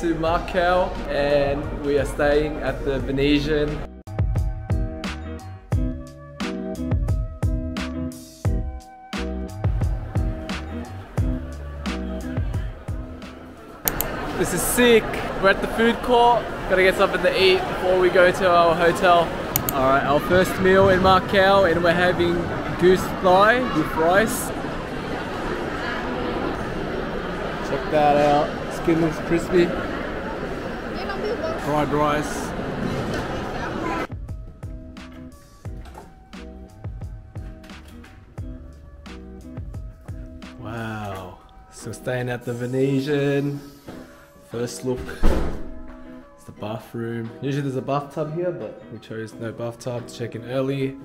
to Macau and we are staying at the Venetian. This is sick. We're at the food court. Gotta get something to eat before we go to our hotel. Alright, our first meal in Macau and we're having goose thigh with rice. Check that out. Skin looks crispy. Fried rice. Wow. So staying at the Venetian. First look. It's the bathroom. Usually there's a bathtub here, but we chose no bathtub to check in early.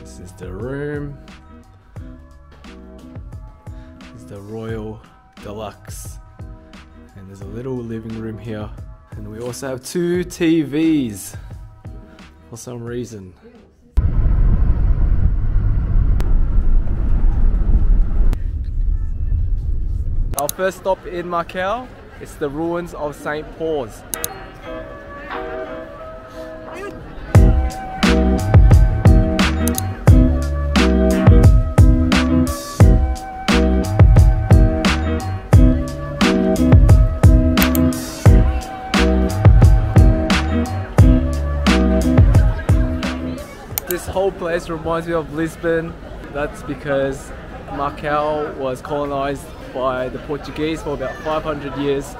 This is the room. This is the Royal Deluxe. And there's a little living room here. And we also have two TVs for some reason. Our first stop in Macau is the ruins of St. Paul's. Whole place reminds me of Lisbon. That's because Macau was colonized by the Portuguese for about 500 years.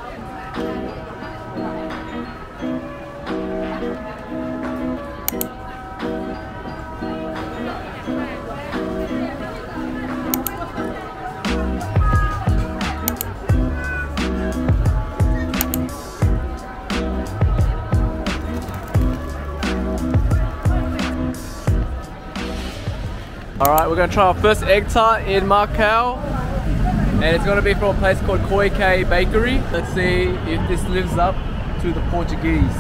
Alright, we're gonna try our first egg tart in Macau. And it's gonna be from a place called Koi Kei Bakery. Let's see if this lives up to the Portuguese.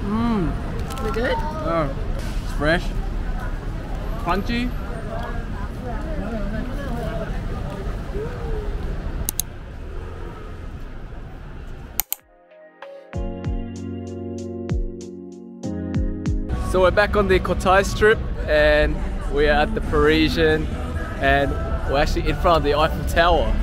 Mmm, Is it good? oh, it's fresh, crunchy. So we're back on the Cotai Strip and we're at the Parisian and we're actually in front of the Eiffel Tower.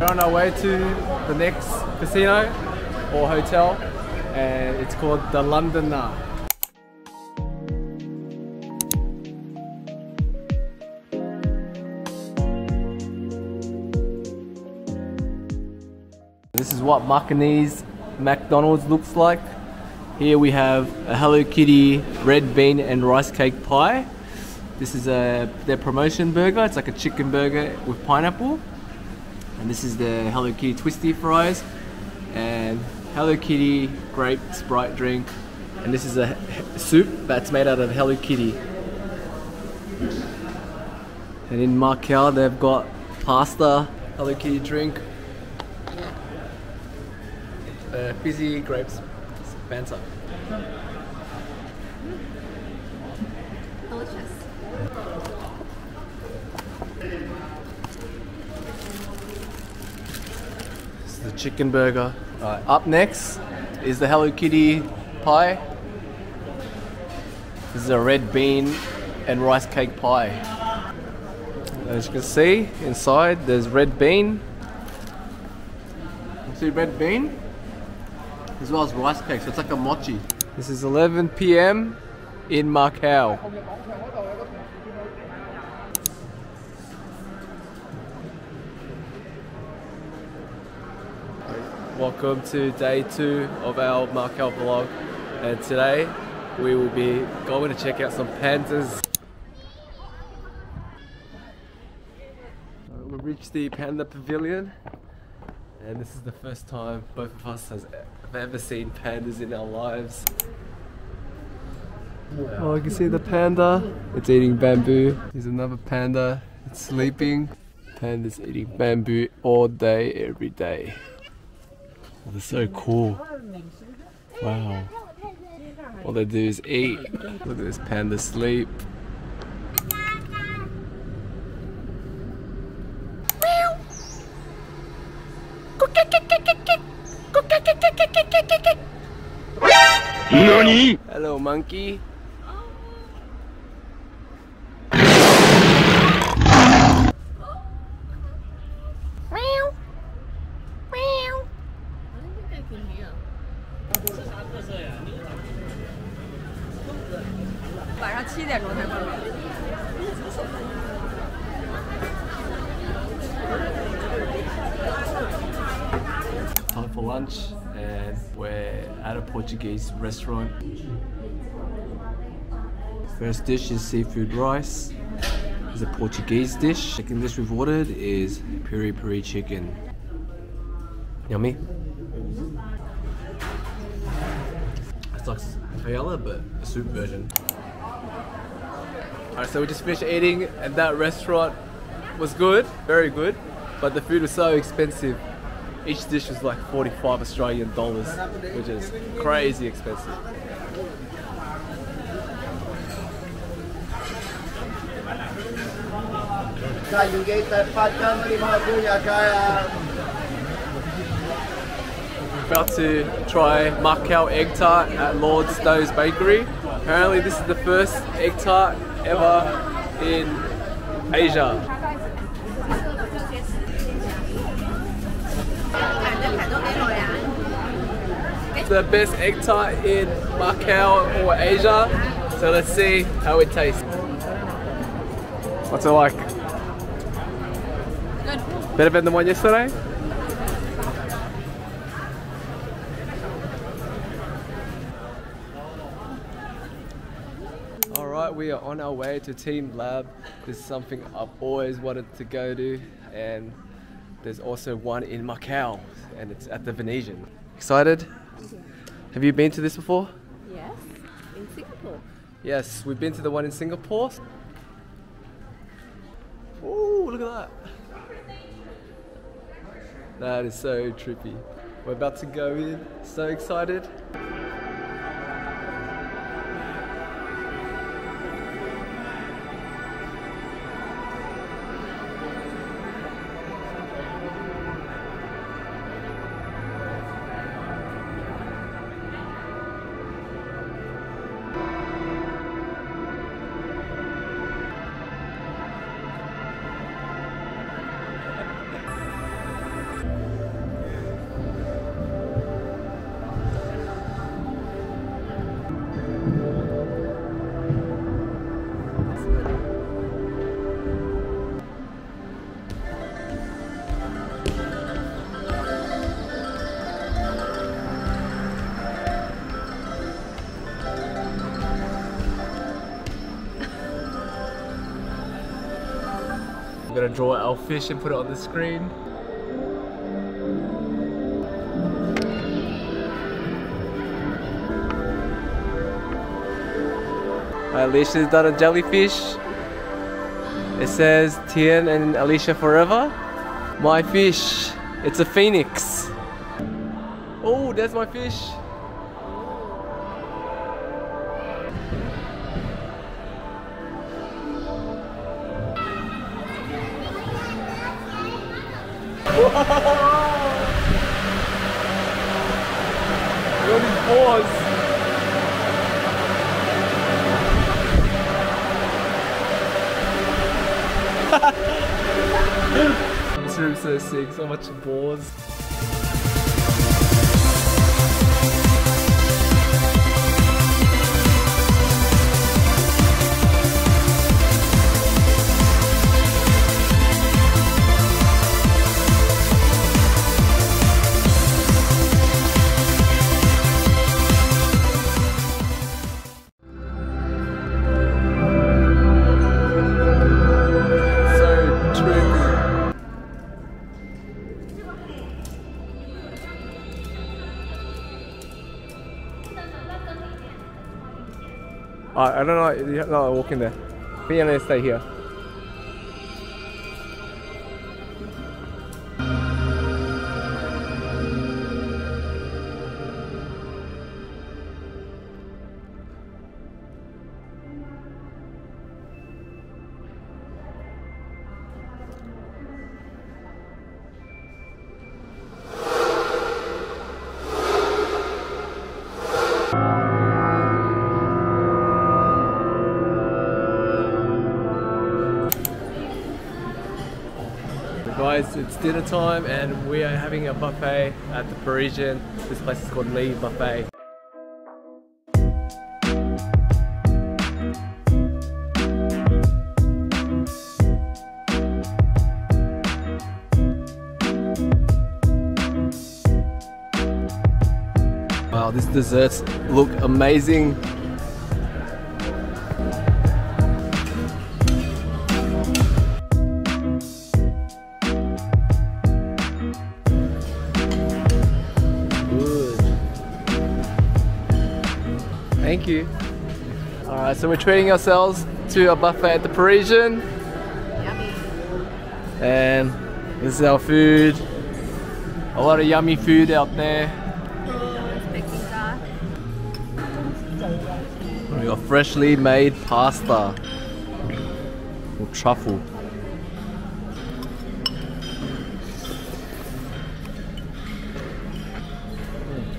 We're on our way to the next casino or hotel and it's called the Londoner. This is what Macanese McDonald's looks like. Here we have a Hello Kitty red bean and rice cake pie. This is a their promotion burger. It's like a chicken burger with pineapple. And this is the Hello Kitty twisty fries and Hello Kitty grape Sprite drink. And this is a soup that's made out of Hello Kitty. And in Macau they've got pasta, Hello Kitty drink, uh, fizzy grapes Fanta. Delicious. This is the chicken burger. Alright, up next is the Hello Kitty pie. This is a red bean and rice cake pie. As you can see, inside there's red bean. You see red bean? As well as rice cake, so it's like a mochi. This is 11 p.m. in Macau. Welcome to day two of our Macau vlog and today we will be going to check out some pandas. We reached the panda pavilion and this is the first time both of us has have ever seen pandas in our lives. Oh, you can see the panda. It's eating bamboo. There's another panda. It's sleeping. Panda's eating bamboo all day, every day. Oh, they're so cool. Wow. All they do is eat. Look at this panda sleep. Hello, monkey. Time for lunch, and we're at a Portuguese restaurant. First dish is seafood rice. It's a Portuguese dish. Second dish we've ordered is peri peri chicken. Yummy. It's like paella, but a soup version. Alright, so we just finished eating, and that restaurant was good, very good, but the food was so expensive. Each dish was like 45 Australian dollars, which is crazy expensive. About to try Macau egg tart at Lord Stowe's Bakery. Apparently, this is the first egg tart ever in Asia. The best egg tart in Macau or Asia. So let's see how it tastes. What's it like? Good. Better than the one yesterday? Alright, we are on our way to Team Lab. This is something I've always wanted to go to, and there's also one in Macau, and it's at the Venetian. Excited? Have you been to this before? Yes, in Singapore. Yes, we've been to the one in Singapore. Oh, look at that. That is so trippy. We're about to go in. So excited. Gonna draw our fish and put it on the screen. Alicia's done a jellyfish. It says Thien and Alicia forever. My fish. It's a phoenix. Oh, there's my fish. Look at these paws. this room's so sick, so much balls. I don't know. You have no walk in there. And I stay here. Guys, it's dinner time and we are having a buffet at the Parisian. This place is called Le Buffet. Wow, these desserts look amazing. Thank you. Alright, so we're treating ourselves to a buffet at the Parisian. Yummy. And this is our food. A lot of yummy food out there. We got freshly made pasta. With truffle.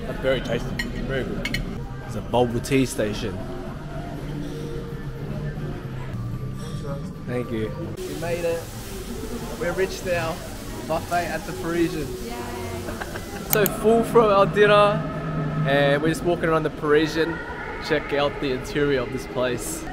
That's very tasty. Very good. It's a bubble tea station. Thank you. We made it. We're rich now. Buffet at the Parisian. so full from our dinner and we're just walking around the Parisian. Check out the interior of this place.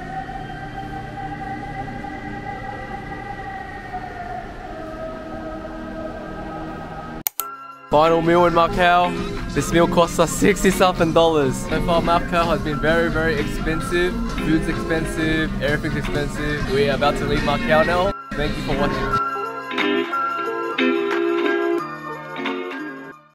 Final meal in Macau. This meal costs us 60 something dollars. So far Macau has been very very expensive. Food's expensive, everything's expensive. We are about to leave Macau now. Thank you for watching.